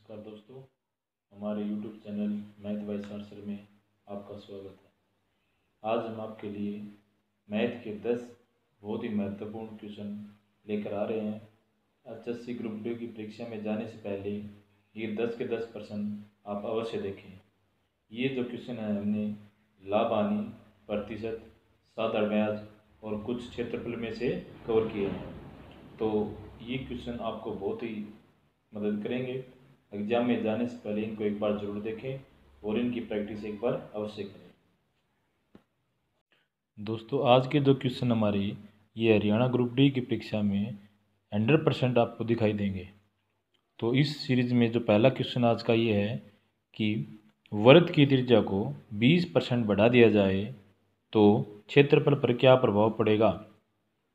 नमस्कार दोस्तों, हमारे YouTube channel math by sir में आपका स्वागत है। आज हम आपके लिए मैथ के दस बहुत ही महत्वपूर्ण क्वेश्चन लेकर आ रहे हैं। H S C group D की परीक्षा में जाने से पहले ये दस के दस प्रश्न आप अवश्य देखें। ये जो क्वेश्चन है, हमने लाभ प्रतिशत साधारण ब्याज और कुछ क्षेत्रफल में से कवर किए हैं। तो ये क्वेश्चन आपको बहुत ही मदद करेंगे। एग्ज़ाम में जाने से पहले इनको एक बार ज़रूर देखें और इनकी प्रैक्टिस एक बार अवश्य करें। दोस्तों, आज के जो क्वेश्चन हमारी ये हरियाणा ग्रुप डी की परीक्षा में हंड्रेड परसेंट आपको दिखाई देंगे। तो इस सीरीज़ में जो पहला क्वेश्चन आज का ये है कि वर्त की त्रिज्या को 20 परसेंट बढ़ा दिया जाए तो क्षेत्रफल पर क्या प्रभाव पड़ेगा?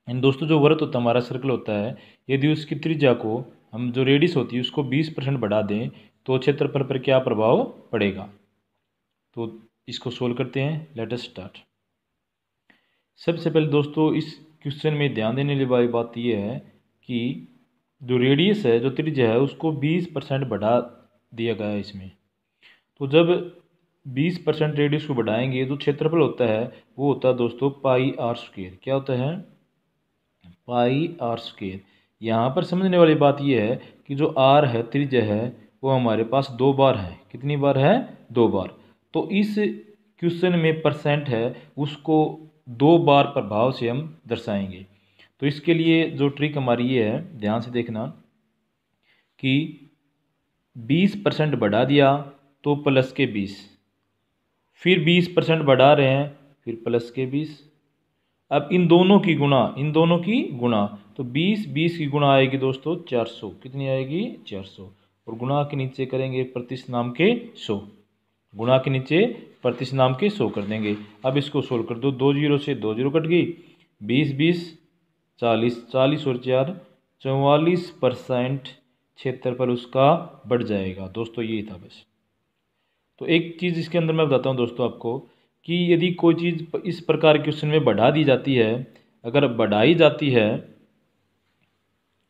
इन दोस्तों, जो वर्त होता हमारा सर्कल होता है, यदि उसकी त्रिज्या को हम जो रेडिस होती है, उसको 20 परसेंट बढ़ा दें तो क्षेत्रफल पर क्या प्रभाव पड़ेगा? तो इसको सोल्व करते हैं लेट अस स्टार्ट सबसे पहले दोस्तों, इस क्वेश्चन में ध्यान देने वाली बात यह है कि जो रेडियस है, जो त्रिज्या है, उसको 20 परसेंट बढ़ा दिया गया है इसमें। तो जब 20 परसेंट रेडियस को बढ़ाएँगे तो क्षेत्रफल होता है, वो होता है दोस्तों पाई आर स्क्वेयर क्या होता है? पाई आर स्क्वेयर यहाँ पर समझने वाली बात यह है कि जो आर है, त्रिज्या है, वो हमारे पास दो बार है। कितनी बार है? दो बार। तो इस क्वेश्चन में परसेंट है, उसको दो बार प्रभाव से हम दर्शाएँगे। तो इसके लिए जो ट्रिक हमारी ये है, ध्यान से देखना, कि 20 परसेंट बढ़ा दिया तो प्लस के 20 फिर 20 परसेंट बढ़ा रहे हैं, फिर प्लस के 20 अब इन दोनों की गुणा, इन दोनों की गुणा तो 20 20 की गुणा आएगी दोस्तों 400 कितनी आएगी? 400 और गुणा के नीचे करेंगे प्रतिश नाम के 100 गुणा के नीचे प्रतिश नाम के 100 कर देंगे। अब इसको सोल्व कर दो। दो ज़ीरो से दो ज़ीरो कट गई। बीस बीस, चालीस चालीस और चार, चौवालीस परसेंट क्षेत्र पर उसका बढ़ जाएगा। दोस्तों यही था बस। तो एक चीज़ इसके अंदर मैं बताता हूँ दोस्तों आपको कि यदि कोई चीज़ इस प्रकार के क्वेश्चन में बढ़ा दी जाती है, अगर बढ़ाई जाती है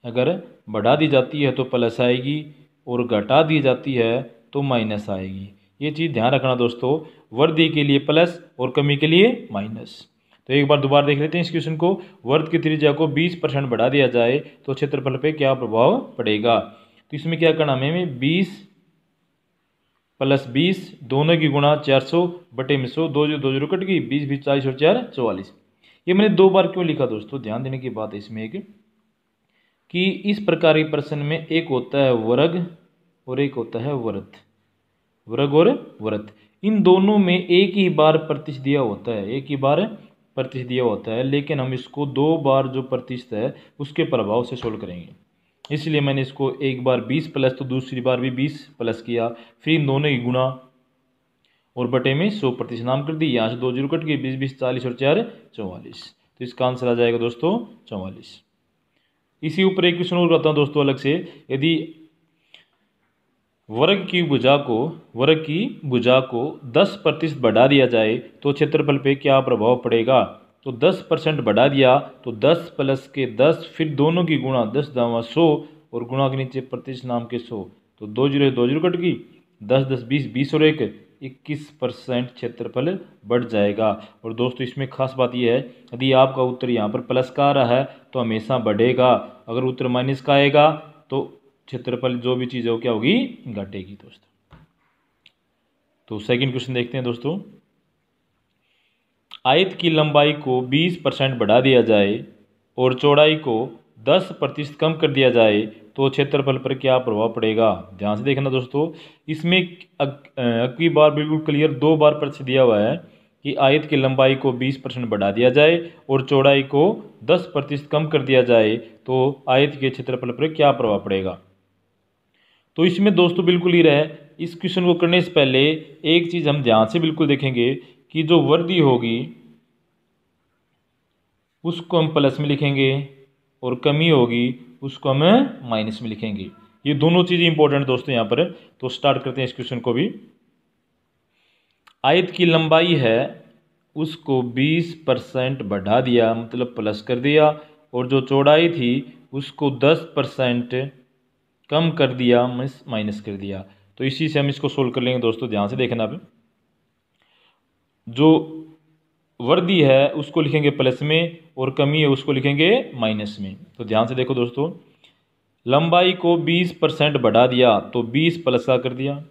अगर बढ़ा दी जाती है तो प्लस आएगी और घटा दी जाती है तो माइनस आएगी। ये चीज़ ध्यान रखना दोस्तों, वर्दी के लिए प्लस और कमी के लिए माइनस। तो एक बार दोबारा देख लेते हैं इस क्वेश्चन को। वर्द की त्रिज्या को 20 परसेंट बढ़ा दिया जाए तो क्षेत्रफल पे क्या प्रभाव पड़ेगा? तो इसमें क्या करना हमें बीस प्लस बीस दोनों की गुणा चार सौ बटे में सौ, दो जो, दो ज़ीरो कट गई, बीस बीस चालीस और चार चौवालीस। ये मैंने दो बार क्यों लिखा दोस्तों? ध्यान देने की बात है इसमें एक कि इस प्रकार के प्रश्न में एक होता है वर्ग और एक होता है व्रत। वर्ग और व्रत। इन दोनों में एक ही बार प्रतिश दिया होता है, एक ही बार प्रतिश दिया होता है, लेकिन हम इसको दो बार जो प्रतिशत है, उसके प्रभाव से सोल्व करेंगे। इसलिए मैंने इसको एक बार बीस प्लस तो दूसरी बार भी बीस प्लस किया, फिर इन दोनों की गुणा और बटे में सौ प्रतिशत नाम कर दी, यहाँ से दो ज़ीरो कट गई, बीस बीस, चालीस और चार, चौवालीस। तो इसका आंसर आ जाएगा दोस्तों, चौवालीस। इसी ऊपर एक क्वेश्चन और करता हूँ दोस्तों अलग से, यदि वर्ग की भुजा को वर्ग की भुजा को दस प्रतिशत बढ़ा दिया जाए तो क्षेत्रफल पे क्या प्रभाव पड़ेगा? तो 10 परसेंट बढ़ा दिया तो 10 प्लस के 10 फिर दोनों की गुणा दस दावा सौ और गुणा के नीचे प्रतिशत नाम के सौ। तो दो ज़ीरो दो ज़ीरो कट गई, दस दस बीस बीस और एक इक्कीस परसेंट क्षेत्रफल बढ़ जाएगा। और दोस्तों, इसमें खास बात यह है, यदि आपका उत्तर यहाँ पर प्लस का आ रहा है तो हमेशा बढ़ेगा। अगर उत्तर माइनस का आएगा तो क्षेत्रफल जो भी चीज़ है वो क्या होगी? घटेगी दोस्तों। तो सेकंड क्वेश्चन देखते हैं दोस्तों। आयत की लंबाई को 20 परसेंट बढ़ा दिया जाए और चौड़ाई को 10 प्रतिशत कम कर दिया जाए तो क्षेत्रफल पर क्या प्रभाव पड़ेगा? ध्यान से देखना दोस्तों, इसमें अगली बार बिल्कुल क्लियर दो बार प्रतिशत दिया हुआ है कि आयत की लंबाई को 20 परसेंट बढ़ा दिया जाए और चौड़ाई को 10 प्रतिशत कम कर दिया जाए तो आयत के क्षेत्रफल पर क्या प्रभाव पड़ेगा? तो इसमें दोस्तों बिल्कुल ही रहे। इस क्वेश्चन को करने से पहले एक चीज़ हम ध्यान से बिल्कुल देखेंगे कि जो वर्दी होगी, उसको हम प्लस में लिखेंगे। और कमी होगी, उसको हमें माइनस में लिखेंगे। ये दोनों चीज़ें इंपॉर्टेंट दोस्तों यहाँ पर। तो स्टार्ट करते हैं इस क्वेश्चन को भी। आयत की लंबाई है, उसको 20 परसेंट बढ़ा दिया मतलब प्लस कर दिया। और जो चौड़ाई थी, उसको 10 परसेंट कम कर दिया मीन्स माइनस कर दिया। तो इसी से हम इसको सोल्व कर लेंगे दोस्तों, ध्यान से देखना अब जो वर्दी है, उसको लिखेंगे प्लस में और कमी है, उसको लिखेंगे माइनस में। तो ध्यान से देखो दोस्तों, लंबाई को 20 परसेंट बढ़ा दिया तो 20 प्लस का कर दिया।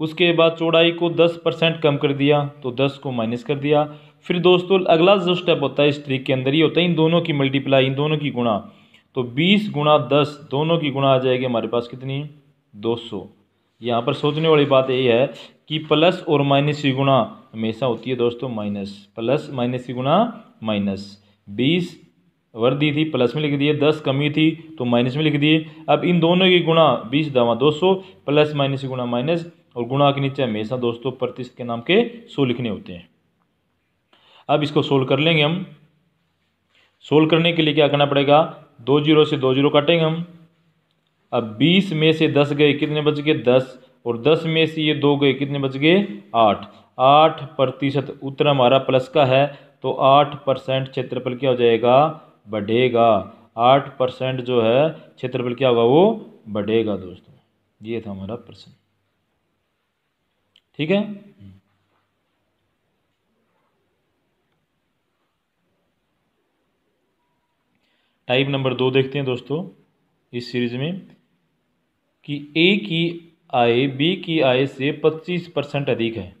उसके बाद चौड़ाई को 10 परसेंट कम कर दिया तो 10 को माइनस कर दिया। फिर दोस्तों, अगला जो स्टेप होता है, इस ट्रिक के अंदर ही होता है, इन दोनों की मल्टीप्लाई इन दोनों की गुणा। तो 20 गुणा 10 दोनों की गुणा आ जाएगी हमारे पास कितनी? 200 यहाँ पर सोचने वाली बात यही है कि प्लस और माइनस की गुणा हमेशा होती है दोस्तों माइनस। प्लस माइनस की गुणा माइनस। बीस वर्दी थी, प्लस में लिख दिए, दस कमी थी तो माइनस में लिख दिए। अब इन दोनों की गुणा बीस दवा दो सौ, प्लस माइनस की गुणा माइनस, और गुणा के नीचे हमेशा दोस्तों प्रतिशत के नाम के सो लिखने होते हैं। अब इसको सोल्व कर लेंगे हम। सोल्व करने के लिए क्या करना पड़ेगा? दो ज़ीरो से दो ज़ीरो काटेंगे हम। अब बीस में से दस गए कितने बच गए? दस। और दस में से ये दो गए कितने बच गए? आठ। आठ प्रतिशत उत्तर हमारा प्लस का है तो आठ परसेंट क्षेत्रफल क्या हो जाएगा? बढ़ेगा। आठ परसेंट जो है, क्षेत्रफल क्या होगा वो? बढ़ेगा दोस्तों। ये था हमारा प्रश्न। ठीक है? टाइप नंबर दो देखते हैं दोस्तों, इस सीरीज़ में। कि ए की आय बी की आय से 25 परसेंट अधिक है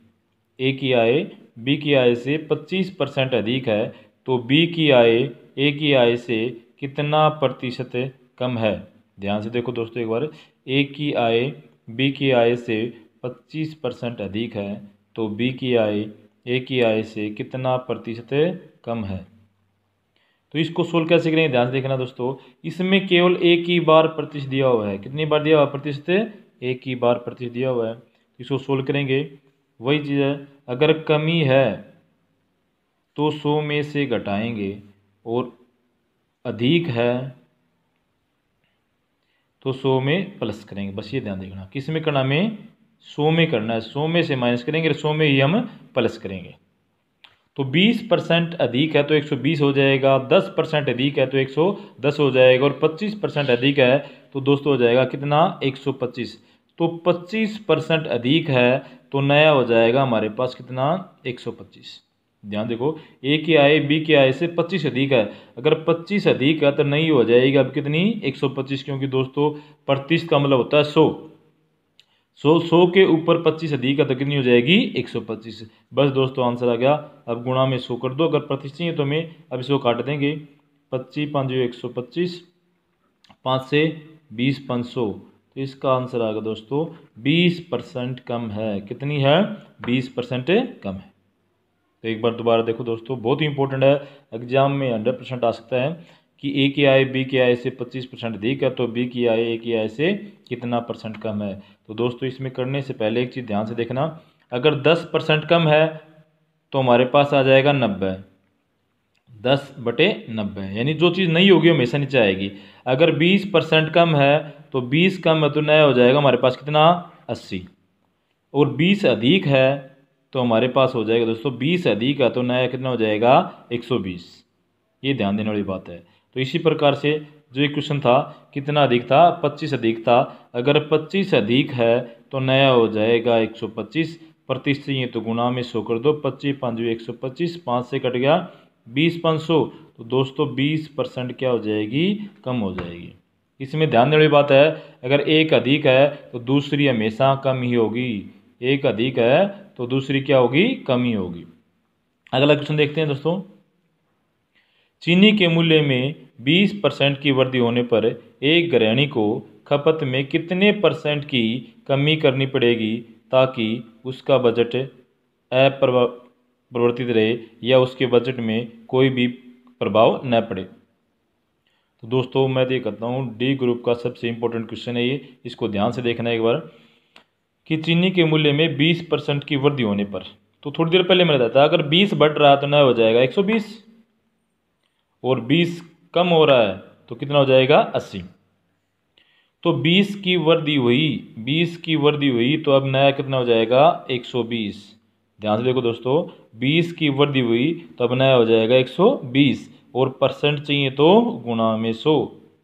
ए की आय बी की आय से 25 परसेंट अधिक है तो बी की आय ए की आय से कितना प्रतिशत कम है ध्यान से देखो दोस्तों एक बार ए की आय बी की आय से 25 परसेंट अधिक है तो बी की आय ए की आय से कितना प्रतिशत कम है तो इसको सोल्व कैसे करेंगे? ध्यान से देखना दोस्तों। इसमें केवल एक ही बार प्रतिशत दिया हुआ है। कितनी बार दिया हुआ प्रतिशत एक ही बार प्रतिशत दिया हुआ है। इसको सोल्व करेंगे। वही चीज़ है, अगर कमी है तो सौ में से घटाएँगे। और अधिक है तो सौ में प्लस करेंगे। बस ये ध्यान देखना। किसमें करना में सौ में करना है। सौ में से माइनस करेंगे सौ में ही हम प्लस करेंगे। तो 20 परसेंट अधिक है तो 120 हो जाएगा 10 परसेंट अधिक है तो 110 हो जाएगा और 25 परसेंट अधिक है तो दोस्तों हो जाएगा कितना? 125 तो 25 परसेंट अधिक है तो नया हो जाएगा हमारे पास कितना? 125 ध्यान देखो, ए की आय, बी की आय से 25 अधिक है। अगर 25 अधिक है तो नहीं हो जाएगी अब कितनी? 125 क्योंकि दोस्तों प्रतिशत का मतलब होता है 100 सौ सौ के ऊपर पच्चीस अधिक है तो कितनी हो जाएगी? एक सौ पच्चीस। बस दोस्तों, आंसर आ गया। अब गुणा में सौ कर दो। अगर प्रतिशत चाहिए तो हमें अब इसको काट देंगे। पच्चीस पाँच एक सौ पच्चीस, पाँच से बीस पाँच सौ। तो इसका आंसर आ गया दोस्तों, बीस परसेंट कम है। कितनी है? बीस परसेंट कम है। तो एक बार दोबारा देखो दोस्तों, बहुत ही इंपॉर्टेंट है। एग्ज़ाम में हंड्रेड परसेंट आ सकता है। कि ए की आय, बी की आय से 25 परसेंट अधिक है तो बी की आय, ए की आय से कितना परसेंट कम है? तो दोस्तों, इसमें करने से पहले एक चीज़ ध्यान से देखना। अगर 10 परसेंट कम है तो हमारे पास आ जाएगा नब्बे। दस बटे नब्बे, यानी जो चीज़ नहीं होगी हमेशा नीचे आएगी। अगर बीस परसेंट कम है तो बीस कम है तो नया हो जाएगा, हमारे पास कितना? अस्सी। और बीस अधिक है तो हमारे पास हो जाएगा दोस्तों, बीस अधिक है तो नया कितना हो जाएगा? एक सौ बीस। ये ध्यान देने वाली बात है। तो इसी प्रकार से जो एक क्वेश्चन था, कितना अधिक था? पच्चीस अधिक था। अगर पच्चीस अधिक है तो नया हो जाएगा एक सौ पच्चीस। प्रतिशत चाहिए तो गुना में सौ कर दो। पच्चीस पाँच एक सौ पच्चीस, पाँच से कट गया। बीस पाँच सौ तो दोस्तों बीस परसेंट क्या हो जाएगी? कम हो जाएगी। इसमें ध्यान देने वाली बात है, अगर एक अधिक है तो दूसरी हमेशा कम ही होगी। एक अधिक है तो दूसरी क्या होगी? कम ही होगी। अगला क्वेश्चन देखते हैं दोस्तों। चीनी के मूल्य में 20 परसेंट की वृद्धि होने पर एक गृहिणी को खपत में कितने परसेंट की कमी करनी पड़ेगी ताकि उसका बजट अप्रवर्तित रहे या उसके बजट में कोई भी प्रभाव न पड़े। तो दोस्तों, मैं तो ये कहता हूँ डी ग्रुप का सबसे इम्पोर्टेंट क्वेश्चन है ये। इसको ध्यान से देखना एक बार कि चीनी के मूल्य में 20 परसेंट की वृद्धि होने पर। तो थोड़ी देर पहले मैंने बताया अगर 20 बढ़ रहा है तो न हो जाएगा 120 और 20 कम हो रहा है तो कितना हो जाएगा? 80 तो 20 की वृद्धि हुई 20 की वृद्धि हुई तो अब नया कितना हो जाएगा? 120 ध्यान से देखो दोस्तों 20 की वृद्धि हुई तो अब नया हो जाएगा 120 और परसेंट चाहिए तो गुणा में 100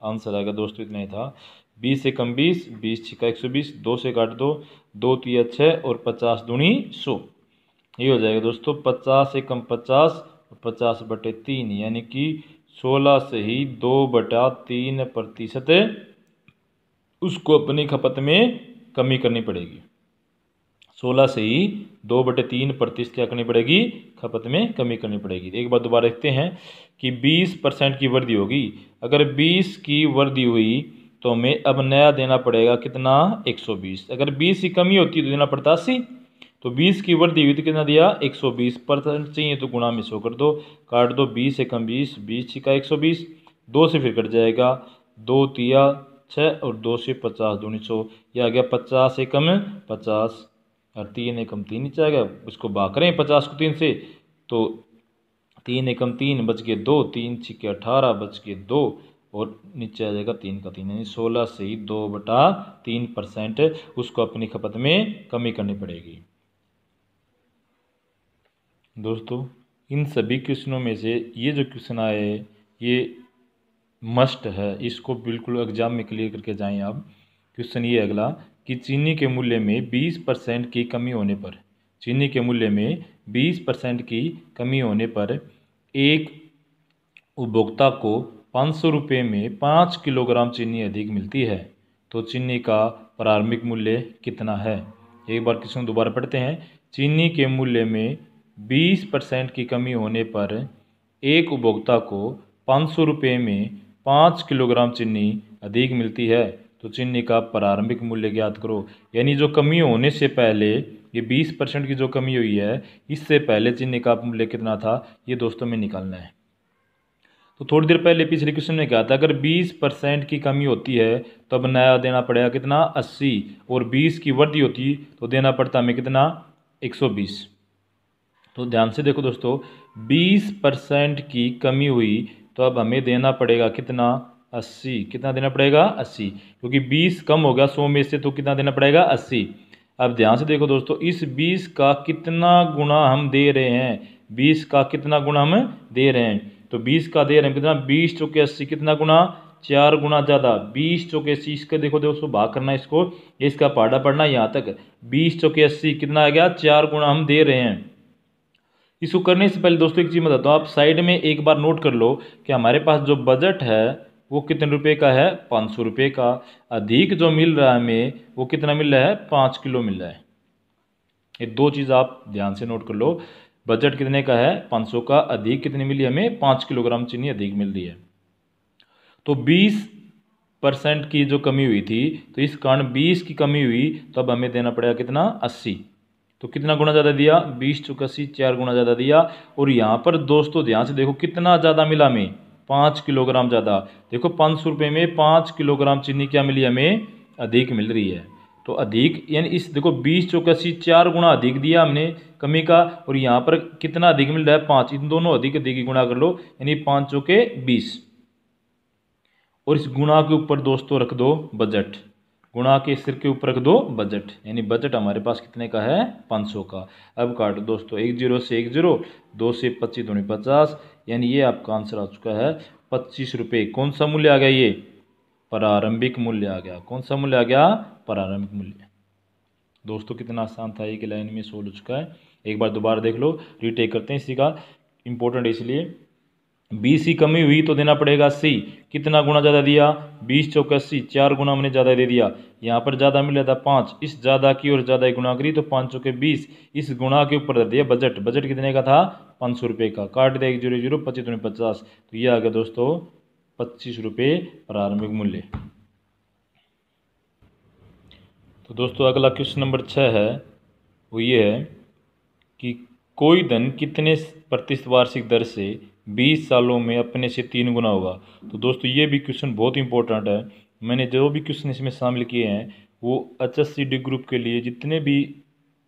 आंसर आएगा दोस्तों, इतना ही था। बीस से कम बीस बीस छिका एक सौ बीस, दो से काट दो दो तिया छः और पचास दूनी सौ। ये हो जाएगा दोस्तों, पचास से कम पचास और पचास बटे तीन, यानी कि सोलह से ही दो बटा तीन प्रतिशत उसको अपनी खपत में कमी करनी पड़ेगी। सोलह से ही दो बटे तीन प्रतिशत क्या करनी पड़ेगी? खपत में कमी करनी पड़ेगी। एक बार दोबारा देखते हैं कि बीस परसेंट की वृद्धि होगी। अगर बीस की वृद्धि हुई तो हमें अब नया देना पड़ेगा कितना? एक सौ बीस। अगर बीस की कमी होती है तो देना पड़ता अस्सी। तो बीस की वृद्धि हुई तो कितना दिया? एक सौ बीस। परसेंट चाहिए तो गुणा में सौ कर दो। काट दो, बीस एकम कम बीस सौ बीस। दो से फिर कट जाएगा। दो तिया छः और दो से पचास दूनी सौ। यह आ गया पचास एकम पचास। और तीन एकम तीन नीचे आ गया। उसको बा करें पचास को तीन से। तो तीन एकम तीन बच गए दो, तीन छिके अठारह बच गए दो। और नीचे आ जाएगा तीन का तीन, यानी सोलह से ही दो बटा तीन परसेंट। उसको अपनी खपत में कमी करनी पड़ेगी। दोस्तों, इन सभी क्वेश्चनों में से ये जो क्वेश्चन आए ये मस्ट है। इसको बिल्कुल एग्ज़ाम में क्लियर करके जाएँ आप। क्वेश्चन ये अगला कि चीनी के मूल्य में 20 परसेंट की कमी होने पर, चीनी के मूल्य में 20 परसेंट की कमी होने पर एक उपभोक्ता को पाँच सौ रुपये में पाँच किलोग्राम चीनी अधिक मिलती है। तो चीनी का प्रारंभिक मूल्य कितना है? एक बार क्वेश्चन दोबारा पढ़ते हैं। चीनी के मूल्य में 20 परसेंट की कमी होने पर एक उपभोक्ता को पाँच सौ रुपये में पाँच किलोग्राम चीनी अधिक मिलती है। तो चिन्ह का प्रारंभिक मूल्य ज्ञात करो। यानी जो कमी होने से पहले, ये 20 परसेंट की जो कमी हुई है, इससे पहले चिन्ह का मूल्य कितना था, ये दोस्तों में निकालना है। तो थोड़ी देर पहले पिछले क्वेश्चन में क्या था, अगर 20 परसेंट की कमी होती है तो अब नया देना पड़ेगा कितना? 80 और 20 की वृद्धि होती तो देना पड़ता हमें कितना? 120 तो ध्यान से देखो दोस्तों 20 परसेंट की कमी हुई तो अब हमें देना पड़ेगा कितना? अस्सी। कितना देना पड़ेगा? अस्सी। क्योंकि बीस कम हो गया सौ में से तो कितना देना पड़ेगा? अस्सी। अब ध्यान से देखो दोस्तों, इस बीस का कितना गुणा हम दे रहे हैं? बीस का कितना गुणा हम दे रहे हैं? तो बीस का दे रहे हैं कितना? बीस चौके अस्सी, कितना गुना चार गुना ज़्यादा। बीस चौके अस्सी, इसका देखो दोस्तों, भाग करना इसको। इसका पाड़ा पड़ना यहाँ तक। बीस चौके अस्सी, कितना आ गया? चार गुना हम दे रहे हैं। इसको करने से पहले दोस्तों एक चीज़ बताता हूँ, आप साइड में एक बार नोट कर लो कि हमारे पास जो बजट है, वो कितने रुपए का है? पाँच सौ रुपये का। अधिक जो मिल रहा है हमें, वो कितना मिल रहा है? पाँच किलो मिल रहा है। ये दो चीज़ आप ध्यान से नोट कर लो। बजट कितने का है? पाँच सौ का। अधिक कितनी मिली हमें? पाँच किलोग्राम चीनी अधिक मिल रही है। तो बीस परसेंट की जो कमी हुई थी तो इस कारण बीस की कमी हुई तो अब हमें देना पड़ेगा कितना? अस्सी। तो कितना गुना ज़्यादा दिया? बीस चौकसी चार गुना ज़्यादा दिया। और यहाँ पर दोस्तों, ध्यान से देखो, कितना ज़्यादा मिला हमें? पाँच किलोग्राम ज़्यादा। देखो, पाँच सौ रुपये में पाँच किलोग्राम चीनी क्या मिली हमें? अधिक मिल रही है। तो अधिक, यानी इस देखो, बीस चौकसी चार गुना अधिक दिया हमने कमी का। और यहाँ पर कितना अधिक मिल रहा है? पाँच। इन दोनों अधिक अधिक गुणा कर लो, यानी पाँच चौके बीस। और इस गुणा के ऊपर दोस्तों रख दो बजट। गुणा के सिर के ऊपर रख दो बजट यानी बजट हमारे पास कितने का है? पाँच सौ का. अब काटो दोस्तों, एक ज़ीरो से एक ज़ीरो, दो से पच्चीस दूनी पचास. यानी ये आपका आंसर आ चुका है पच्चीस रुपये कौन सा मूल्य आ गया ये? प्रारंभिक मूल्य आ गया. कौन सा मूल्य आ गया? प्रारंभिक मूल्य. दोस्तों, कितना आसान था, एक लाइन में सोल्व हो चुका है. एक बार दोबारा देख लो रिटेक करते हैं इसी का. इंपॉर्टेंट इसलिए बीस की कमी हुई तो देना पड़ेगा अस्सी। कितना गुना ज़्यादा दिया? बीस चौक अस्सी चार गुना हमने ज़्यादा दे दिया। यहाँ पर ज़्यादा मिला था पाँच। इस ज़्यादा की और ज़्यादा गुना करी तो पाँच चौके बीस। इस गुणा के ऊपर दे दिया बजट। बजट कितने का था? पाँच सौ रुपये का। काट दिया एक ज़ीरो ज़ीरो, पच्चीस दूनी पचास। तो ये आ गया दोस्तों, पच्चीस रुपये प्रारंभिक मूल्य। तो दोस्तों, अगला क्वेश्चन नंबर छः है। वो ये है कि कोई धन कितने प्रतिशत वार्षिक दर से बीस सालों में अपने से तीन गुना होगा। तो दोस्तों, ये भी क्वेश्चन बहुत इंपॉर्टेंट है। मैंने जो भी क्वेश्चन इसमें शामिल किए हैं, वो H S C D group के लिए जितने भी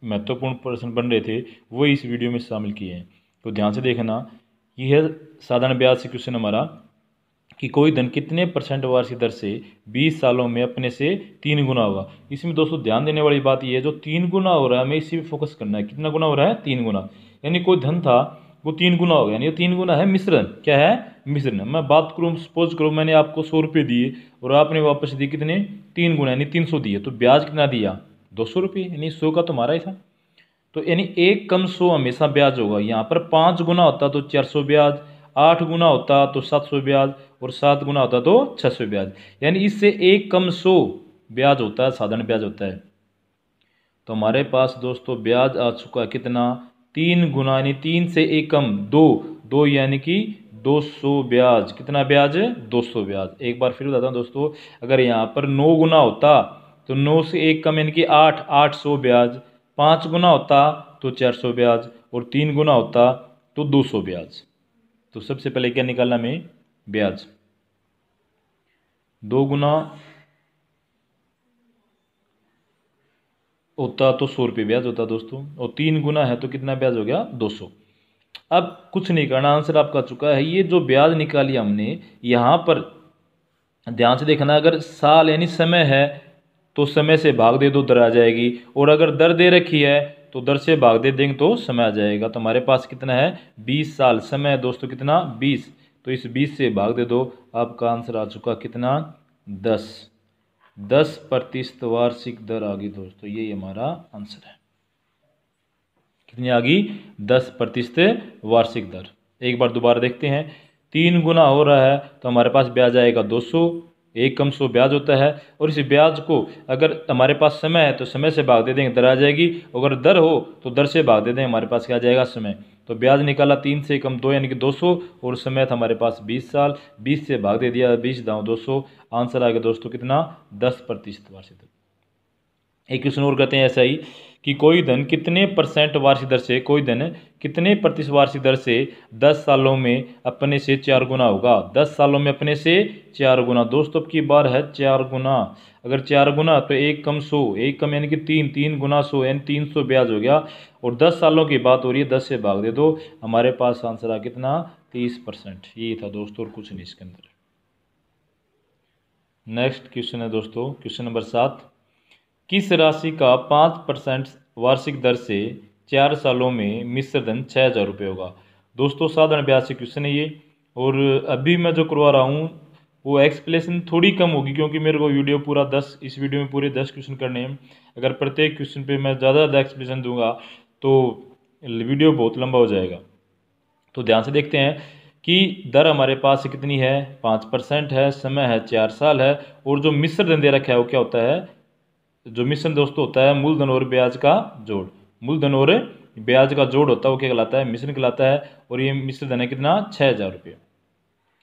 महत्वपूर्ण प्रश्न बन रहे थे, वो इस वीडियो में शामिल किए हैं। तो ध्यान से देखना, यह है साधारण ब्याज से क्वेश्चन हमारा, कि कोई धन कितने परसेंट वार्षिक दर से 20 सालों में अपने से तीन गुना होगा। इसमें दोस्तों, ध्यान देने वाली बात यह है, जो तीन गुना हो रहा है, हमें इसी पे फोकस करना है। कितना गुना हो रहा है? तीन गुना। यानी कोई धन था वो तीन गुना हो गया यानी तीन गुना है मिश्रण। क्या है? मिश्रण। मैं बात करूँ, सपोज़ करो मैंने आपको सौ रुपये दिए और आपने वापस दिए कितने? तीन गुना, यानी तीन सौ दिए। तो ब्याज कितना दिया? दो सौ रुपये, यानी सौ का तुम्हारा ही था। तो यानी एक कम सौ हमेशा ब्याज होगा। यहाँ पर पाँच गुना होता तो चार सौ ब्याज, आठ गुना होता तो सात सौ ब्याज और सात गुना होता तो छः सौ ब्याज। यानी इससे एक कम सौ ब्याज होता है, साधारण ब्याज होता है। तो हमारे पास दोस्तों ब्याज आ चुका कितना? तीन गुना, यानी तीन से एक कम दो दो यानी कि दो सौ ब्याज। कितना ब्याज? है दो सौ ब्याज। एक बार फिर बताता हूँ दोस्तों, अगर यहाँ पर नौ गुना होता तो नौ से एक कम यानी कि आठ आठ सौ ब्याज। पाँच गुना होता तो चार सौ ब्याज। और तीन गुना होता तो दो सौ ब्याज। तो सबसे पहले क्या निकालना हमें? ब्याज। दो गुना होता तो सौ रुपये ब्याज होता दोस्तों, और तीन गुना है तो कितना ब्याज हो गया? दो सौ। अब कुछ नहीं करना, आंसर आपका चुका है, ये जो ब्याज निकाली हमने, यहाँ पर ध्यान से देखना, अगर साल यानी समय है तो समय से भाग दे, दो दर आ जाएगी, और अगर दर दे रखी है तो दर से भाग दे देंगे तो समय आ जाएगा। तो हमारे पास कितना है? बीस साल समय है दोस्तों, कितना? बीस। तो इस बीस से भाग दे दो, आपका आंसर आ चुका कितना? दस। दस प्रतिशत वार्षिक दर आ गई दोस्तों, ये हमारा आंसर है। कितनी आ गई? दस प्रतिशत वार्षिक दर। एक बार दोबारा देखते हैं। तीन गुना हो रहा है तो हमारे पास ब्याज आएगा दो सौ एक कम सौ ब्याज होता है और इस ब्याज को अगर हमारे पास समय है तो समय से भाग दे देंगे, दर आ जाएगी। अगर दर हो तो दर से भाग दे देंगे, हमारे पास क्या आ जाएगा? समय। तो ब्याज निकाला तीन से कम दो, यानी कि दो सौ, और समय था हमारे पास बीस साल। बीस से भाग दे दिया, बीस दाव दो सौ। आंसर आ गया दोस्तों कितना? दस प्रतिशत वार्षिक दर। एक क्वेश्चन और कहते हैं ऐसा ही कि कोई धन कितने परसेंट वार्षिक दर से, कोई धन कितने प्रतिशत वार्षिक दर से दस सालों में अपने से चार गुना होगा? दस सालों में अपने से चार गुना। दोस्तों की बार है चार गुना। अगर चार गुना तो एक कम सौ, एक कम यानी कि तीन तीन गुना सौ, यानी तीन सौ ब्याज हो गया। और दस सालों की बात हो रही है, दस से भाग दे दो। हमारे पास आंसर आ कितना? तीस परसेंट। ये था दोस्तों, और कुछ नहीं इसके अंदर। नेक्स्ट क्वेश्चन है दोस्तों, क्वेश्चन नंबर सात। किस राशि का पाँच परसेंट वार्षिक दर से चार सालों में मिश्र धन छः हज़ार रुपये होगा। दोस्तों साधारण ब्याज से क्वेश्चन है ये। और अभी मैं जो करवा रहा हूँ, वो एक्सप्लेशन थोड़ी कम होगी क्योंकि मेरे को वीडियो पूरा दस, इस वीडियो में पूरे दस क्वेश्चन करने हैं। अगर प्रत्येक क्वेश्चन पे मैं ज़्यादा ज़्यादा एक्सप्लेशन दूँगा तो वीडियो बहुत लंबा हो जाएगा। तो ध्यान से देखते हैं कि दर हमारे पास कितनी है? पाँच परसेंट है, समय है चार साल है। और जो मिश्र धन दे रखा है, वो क्या होता है? जो मिश्रण दोस्तों होता है, मूलधन और ब्याज का जोड़। मूलधन और ब्याज का जोड़ होता है, वो क्या कहलाता है? मिश्रण कहलाता है और ये मिश्र धन है कितना? छः हज़ार रुपये।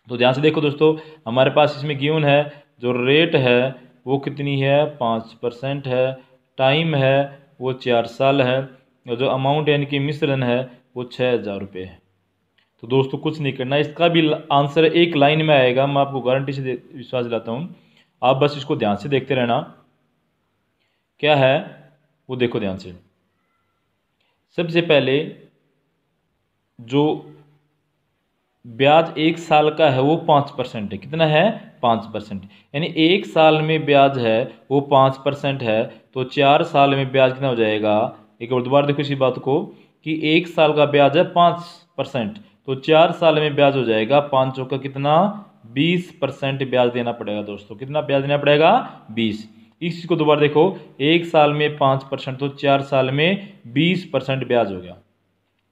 तो ध्यान से देखो दोस्तों, हमारे पास इसमें गिवन है, जो रेट है, वो कितनी है? पाँच परसेंट है। टाइम है, वो चार साल है। और जो अमाउंट यानी कि मिश्रण है, वो छः हज़ार रुपये है। तो दोस्तों, कुछ नहीं करना। इसका भी आंसर एक लाइन में आएगा, मैं आपको गारंटी से विश्वास दिलाता हूँ। आप बस इसको ध्यान से देखते रहना। क्या है? वो देखो ध्यान से। सबसे पहले जो ब्याज एक साल का है, वो पाँच परसेंट है। कितना है? पाँच परसेंट। यानी एक साल में ब्याज है, वो पाँच परसेंट है। तो चार साल में ब्याज कितना हो जाएगा? एक और दोबारा देखो इसी बात को कि एक साल का ब्याज है पाँच परसेंट। तो चार साल में ब्याज हो जाएगा पाँचों का कितना? बीस परसेंट ब्याज देना पड़ेगा दोस्तों। कितना ब्याज देना पड़ेगा? बीस। इस चीज़ को दोबारा देखो, एक साल में पाँच परसेंट तो चार साल में बीस परसेंट ब्याज हो गया।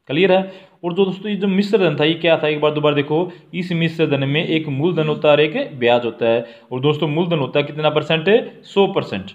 क्लियर है? और जो दोस्तों, ये जो मिश्र धन था, ये क्या था? एक बार दोबारा देखो, इस मिश्र धन में एक मूलधन होता है और एक ब्याज होता है। और दोस्तों मूलधन होता है कितना परसेंट? है सौ परसेंट।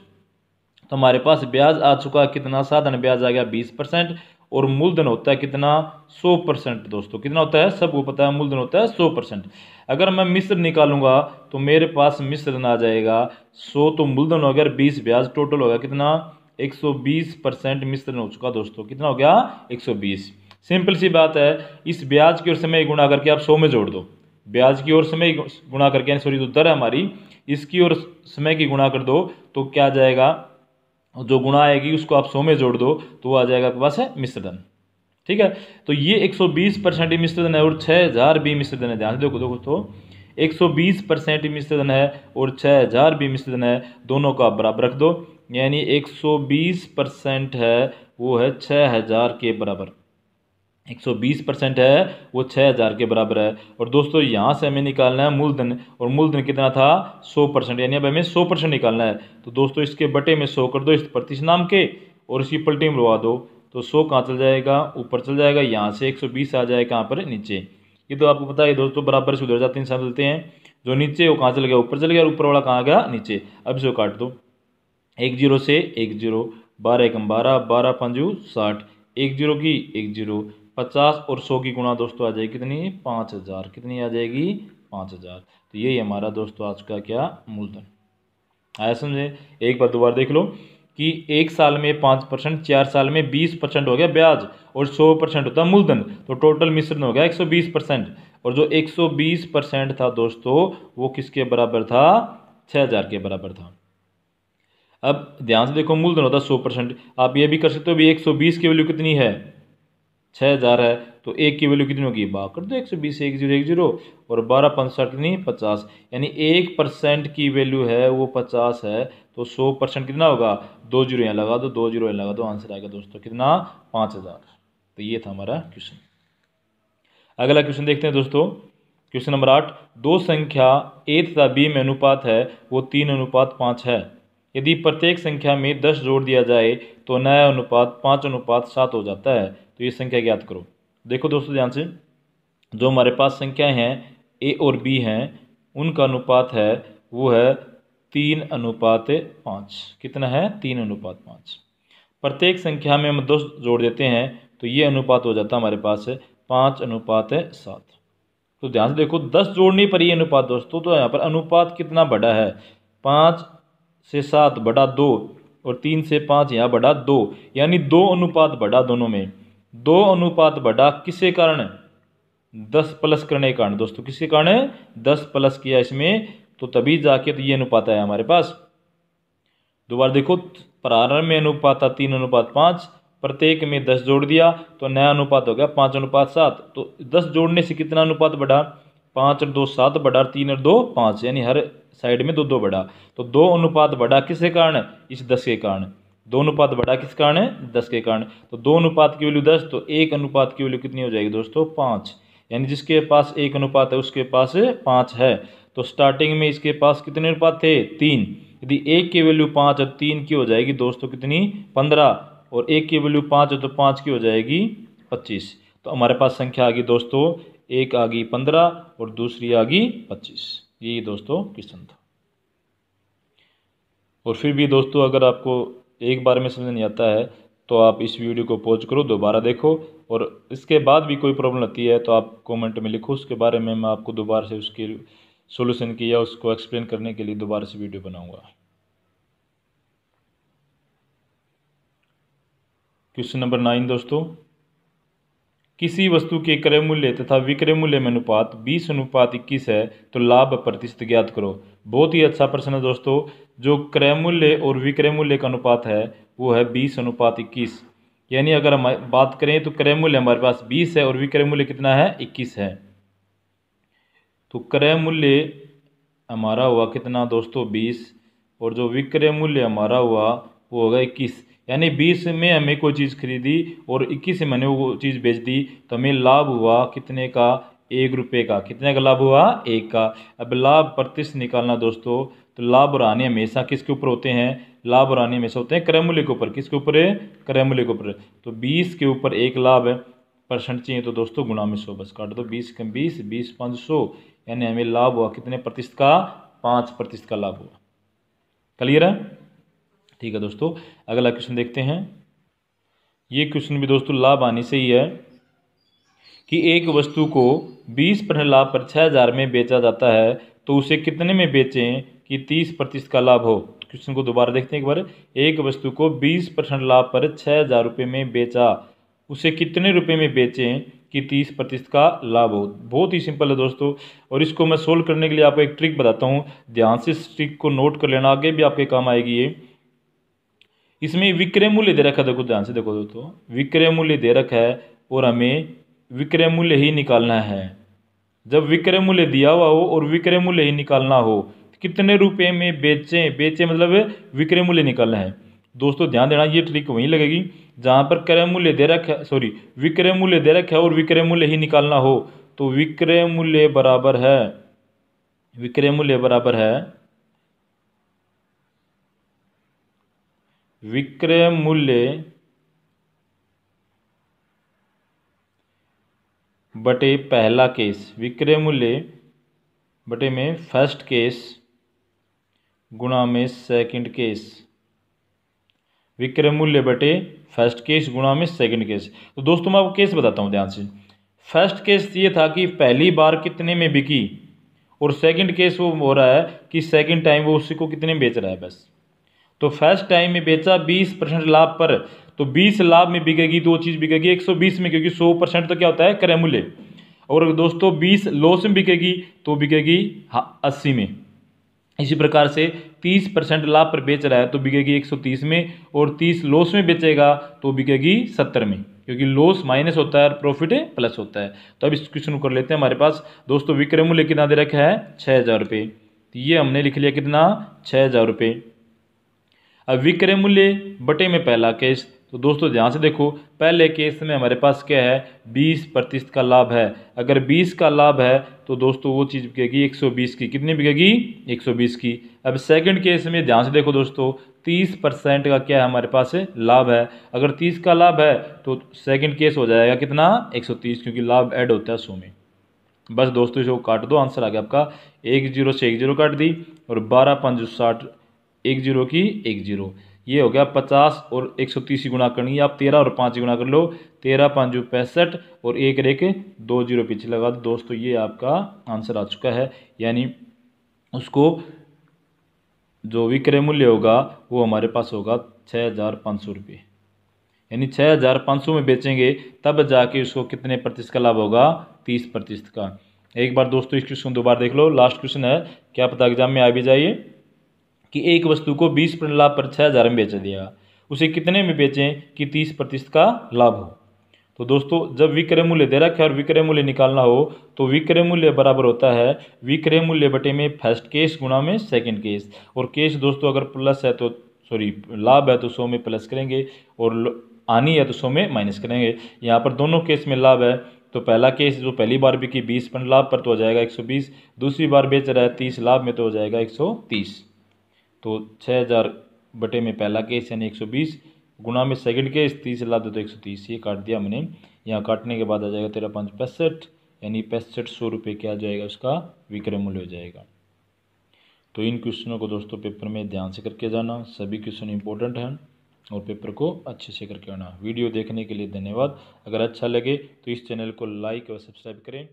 तो हमारे पास ब्याज आ चुका, कितना? साधन ब्याज आ गया बीस परसेंट। और मूलधन होता है कितना? सौ परसेंट दोस्तों। कितना होता है? सबको पता है मूलधन होता है सौ परसेंट। अगर मैं मिश्र निकालूँगा तो मेरे पास मिश्र आ जाएगा। सौ तो मूलधन हो गया बीस ब्याज टोटल हो गया कितना? एक सौ बीस परसेंट मिश्रण हो चुका दोस्तों। कितना हो गया? एक सौ बीस। सिंपल सी बात है, इस ब्याज की ओर समय गुणा करके आप सौ में जोड़ दो। ब्याज की ओर समय गुणा करके सॉरी, जो दर है हमारी, इसकी ओर समय की गुणा कर दो तो क्या जाएगा? जो गुणा आएगी उसको आप सौ में जोड़ दो तो वो आ जाएगा आपके पास है मिश्रधन ठीक है? तो ये 120 परसेंट ही मिश्रधन है और 6000 भी मिश्रधन है। ध्यान से देखो देखो तो 120 परसेंट मिश्रधन है और 6000 भी मिश्रधन है, दोनों को आप बराबर रख दो। यानी 120 परसेंट है, वो है 6000 के बराबर। 120 परसेंट है, वो 6000 के बराबर है। और दोस्तों, यहाँ से हमें निकालना है मूलधन, और मूलधन कितना था? 100 परसेंट, यानी अब हमें 100 परसेंट निकालना है। तो दोस्तों, इसके बटे में 100 कर दो, इस प्रतिश नाम के, और इसकी पलटी में दो। तो 100 कहाँ चल जाएगा? ऊपर चल जाएगा, यहाँ से 120 आ जाएगा कहाँ पर? नीचे। ये तो आपको पता है दोस्तों, बराबर से उधर जाते हैं चलते हैं। जो नीचे, वो कहाँ चल गया? ऊपर चल गया, और ऊपर वाला कहाँ गया? नीचे। अब इसको काट दो। एक ज़ीरो से एक ज़ीरो, बारह एकम बारह बारह पंजू साठ। एक ज़ीरो की एक ज़ीरो पचास और सौ की गुणा दोस्तों आ जाएगी कितनी? पाँच हज़ार। कितनी आ जाएगी? पाँच हज़ार। तो यही हमारा दोस्तों आज का क्या मूलधन। आया समझे? एक बार दोबारा देख लो कि एक साल में पाँच परसेंट, चार साल में बीस परसेंट हो गया ब्याज और सौ परसेंट होता है मूलधन। तो टोटल मिश्रण हो गया एक सौ बीस परसेंट। और जो एक सौ बीस परसेंट था दोस्तों, वो किसके बराबर था? छः हज़ार के बराबर था। अब ध्यान से देखो, मूलधन होता सौ परसेंट। आप ये भी कर सकते हो भी एक सौ बीस की वैल्यू कितनी है? छः हज़ार है तो एक की वैल्यू कितनी होगी? बाहर कर दो, एक सौ बीस, एक ज़ीरो एक ज़ीरो, और बारह पंसठ कितनी पचास। यानी एक परसेंट की वैल्यू है, वो पचास है तो सौ परसेंट कितना होगा? दो ज़ीरो यहाँ लगा दो दो ज़ीरो यहाँ लगा दो, आंसर आएगा दोस्तों, कितना? पाँच हज़ार। तो ये था हमारा क्वेश्चन अगला क्वेश्चन देखते हैं दोस्तों। क्वेश्चन नंबर आठ, दो संख्या ए तथा बी में अनुपात है, वो तीन अनुपात पाँच है। यदि प्रत्येक संख्या में दस जोड़ दिया जाए तो नया अनुपात, पाँच अनुपात सात हो जाता है। तो ये संख्या ज्ञात करो। देखो दोस्तों ध्यान से, जो हमारे पास संख्याएँ हैं ए और बी हैं, उनका अनुपात है, वो है तीन अनुपात पाँच। कितना है? तीन अनुपात पाँच। प्रत्येक संख्या में हम दो जोड़ देते हैं तो ये अनुपात हो जाता है हमारे पास पाँच अनुपात सात। तो ध्यान से देखो, दस जोड़ने पर ये अनुपात दोस्तों तो यहाँ पर अनुपात कितना बड़ा है? पाँच से सात बड़ा दो और तीन से पाँच यहाँ बड़ा दो। यानी दो अनुपात बड़ा दोनों में। दो अनुपात बढ़ा किसके कारण दस प्लस करने के कारण। दोस्तों किसके कारण दस प्लस किया इसमें तो तभी जाके तो ये अनुपात आया हमारे पास। दोबारा देखो, प्रारंभ में अनुपात था, तीन अनुपात पाँच, प्रत्येक में दस जोड़ दिया तो नया अनुपात हो गया पाँच अनुपात सात। तो दस जोड़ने से कितना अनुपात बढ़ा पाँच और दो सात बढ़ा तीन और दो पाँच, यानी हर साइड में दो दो बढ़ा तो दो अनुपात बढ़ा किसके कारण इस दस के कारण। दो अनुपात बड़ा किस कारण है? दस के कारण। तो दो अनुपात की वैल्यू दस तो एक अनुपात की वैल्यू कितनी हो जाएगी दोस्तों? पाँच। यानी जिसके पास एक अनुपात है, उसके पास पाँच है। तो स्टार्टिंग में इसके पास कितने अनुपात थे? तीन। यदि एक की वैल्यू पाँच और तीन की हो जाएगी दोस्तों कितनी? पंद्रह। और एक की वैल्यू पाँच है तो पाँच की हो जाएगी पच्चीस। तो हमारे पास संख्या आ गई दोस्तों, एक आ गई पंद्रह और दूसरी आ गई पच्चीस। यही दोस्तों क्वेश्चन था। और फिर भी दोस्तों अगर आपको एक बार में समझ नहीं आता है तो आप इस वीडियो को पॉज करो, दोबारा देखो। और इसके बाद भी कोई प्रॉब्लम आती है तो आप कमेंट में लिखो, उसके बारे में मैं आपको दोबारा से उसकी सोल्यूशन की या उसको एक्सप्लेन करने के लिए दोबारा से वीडियो बनाऊँगा। क्वेश्चन नंबर नाइन दोस्तों। किसी वस्तु के क्रय मूल्य तथा विक्रय मूल्य में अनुपात, बीस अनुपात इक्कीस है तो लाभ प्रतिशत ज्ञात करो। बहुत ही अच्छा प्रश्न है दोस्तों। जो क्रय मूल्य और विक्रय मूल्य का अनुपात है, वो है बीस अनुपात इक्कीस। यानी अगर हम बात करें तो क्रय मूल्य हमारे पास बीस है और विक्रय मूल्य कितना है? इक्कीस है। तो क्रय मूल्य हमारा हुआ कितना दोस्तों? बीस। और जो विक्रय मूल्य हमारा हुआ, वो होगा इक्कीस। यानी बीस में हमें कोई चीज़ खरीदी और इक्कीस में मैंने वो चीज़ बेच दी तो हमें लाभ हुआ कितने का? एक रुपये का। कितने का लाभ हुआ? एक का। अब लाभ प्रतिशत निकालना दोस्तों तो लाभ और हानि हमेशा किसके ऊपर होते हैं? लाभ और हानि हमेशा होते हैं क्रय मूल्य के ऊपर। किसके ऊपर? है क्रय मूल्य के ऊपर। तो बीस के ऊपर एक लाभ है, परसेंट चाहिए तो दोस्तों गुणा में सौ, बस काट दो। बीस कम बीस बीस पाँच सौ। यानी हमें लाभ हुआ कितने प्रतिशत का? पाँच प्रतिशत का लाभ हुआ। क्लियर है? ठीक है दोस्तों, अगला क्वेश्चन देखते हैं। ये क्वेश्चन भी दोस्तों लाभ आने से ही है कि एक वस्तु को 20 परसेंट लाभ पर 6000 में बेचा जाता है तो उसे कितने में बेचें? कि 30 प्रतिशत का लाभ हो। क्वेश्चन को दोबारा देखते हैं एक बार। एक वस्तु को 20 परसेंट लाभ पर छः हज़ार रुपये में बेचा। उसे कितने रुपए में बेचें कि तीस प्रतिशत का लाभ हो? बहुत ही सिंपल है दोस्तों। और इसको मैं सोल्व करने के लिए आपको एक ट्रिक बताता हूँ। ध्यान से इस ट्रिक को नोट कर लेना। आगे भी आपके काम आएगी ये। इसमें विक्रय मूल्य दे रखा है। देखो, ध्यान से देखो दोस्तों। विक्रय मूल्य दे रखा है और हमें विक्रय मूल्य ही निकालना है। जब विक्रय मूल्य दिया हुआ हो और विक्रय मूल्य ही निकालना हो कितने रुपए में बेचें, बेचे मतलब विक्रय मूल्य निकालना है। दोस्तों, ध्यान देना, ये ट्रिक वहीं लगेगी, जहाँ पर क्रय मूल्य दे रखा सॉरी विक्रय मूल्य दे रखा है और विक्रय मूल्य ही निकालना हो तो विक्रय मूल्य बराबर है, विक्रय मूल्य बराबर है, विक्रय मूल्य बटे पहला केस, विक्रय मूल्य बटे में फ़र्स्ट केस गुणा में सेकंड केस विक्रय मूल्य बटे फ़र्स्ट केस गुणा में सेकंड केस तो दोस्तों मैं आपको केस बताता हूँ ध्यान से. फ़र्स्ट केस ये था कि पहली बार कितने में बिकी और सेकंड केस वो हो रहा है कि सेकंड टाइम वो उसी को कितने में बेच रहा है बस. तो फ़र्स्ट टाइम में बेचा 20 परसेंट लाभ पर. तो 20 लाभ में बिकेगी तो वो चीज़ बिकेगी 120 में, क्योंकि 100 परसेंट तो क्या होता है? क्रय मूल्य. और दोस्तों 20 लॉस में बिकेगी तो बिकेगी अस्सी में. इसी प्रकार से 30 परसेंट लाभ पर बेच रहा है तो बिकेगी 130 में, और 30 लॉस में बेचेगा तो बिकेगी 70 में, क्योंकि लॉस माइनस होता है और प्रॉफिट प्लस होता है। तो अब इस क्वेश्चन को कर लेते हैं हमारे पास। दोस्तों विक्रय मूल्य कितना दे रखा है? छः हज़ार रुपये। तो ये हमने लिख लिया कितना? छः हज़ार रुपये। अब विक्रय मूल्य बटे में पहला केस। तो दोस्तों, ध्यान से देखो, पहले केस में हमारे पास क्या है? 20 प्रतिशत का लाभ है। अगर 20 का लाभ है तो दोस्तों, वो चीज़ बिकेगी 120 की। कितनी बिकेगी? 120 की। अब सेकंड केस में ध्यान से देखो दोस्तों 30 परसेंट का क्या है हमारे पास? लाभ है। अगर 30 का लाभ है तो सेकंड केस हो जाएगा कितना? 130 क्योंकि लाभ ऐड होता है सो में। बस दोस्तों, इसको काट दो आंसर आ गया आपका। एक ज़ीरो से एक ज़ीरो काट दी, और बारह पाँच साठ, एक ज़ीरो की एक ज़ीरो। ये हो गया पचास और एक सौ तीस गुणा करनी आप तेरह और पाँच गुणा कर लो। तेरह पाँच जो पैंसठ और एक रेख दो ज़ीरो पीछे लगा दो। दोस्तों, ये आपका आंसर आ चुका है। यानी उसको जो विक्रय मूल्य होगा, वो हमारे पास होगा छः हज़ार पाँच सौ रुपये। यानी छः हज़ार पाँच सौ में बेचेंगे, तब जाके उसको कितने प्रतिशत का लाभ होगा? तीस प्रतिशत का। एक बार दोस्तों, इस क्वेश्चन दोबारा देख लो। लास्ट क्वेश्चन है, क्या पता एग्ज़ाम में आ भी जाइए। कि एक वस्तु को बीस प्रतिशत लाभ पर छः हज़ार में बेच दिया। उसे कितने में बेचें कि तीस प्रतिशत का लाभ हो? तो दोस्तों, जब विक्रय मूल्य दे रखा और विक्रय मूल्य निकालना हो तो विक्रय मूल्य बराबर होता है विक्रय मूल्य बटे में फ़र्स्ट केस गुणा में सेकंड केस। और केस दोस्तों, अगर प्लस है तो सॉरी, लाभ है तो सौ में प्लस करेंगे और आनी है तो सौ में माइनस करेंगे। यहाँ पर दोनों केस में लाभ है तो पहला केस जो पहली बार बिकी बीस पॉइंट लाभ पर तो हो जाएगा एक सौ बीस, दूसरी बार बेच रहा है तीस, लाभ में तो हो जाएगा एक सौ तीस। तो छः हज़ार बटे में पहला केस यानी एक सौ बीस गुना में सेकंड केस, तीस ला दो तो एक सौ तीस, ये काट दिया मैंने यहाँ काटने के बाद आ जाएगा तेरह पाँच पैंसठ, यानी पैंसठ सौ रुपये क्या आ जाएगा उसका? विक्रय मूल्य हो जाएगा। तो इन क्वेश्चनों को दोस्तों पेपर में ध्यान से करके जाना, सभी क्वेश्चन इंपॉर्टेंट हैं और पेपर को अच्छे से करके आना। वीडियो देखने के लिए धन्यवाद। अगर अच्छा लगे तो इस चैनल को लाइक और सब्सक्राइब करें।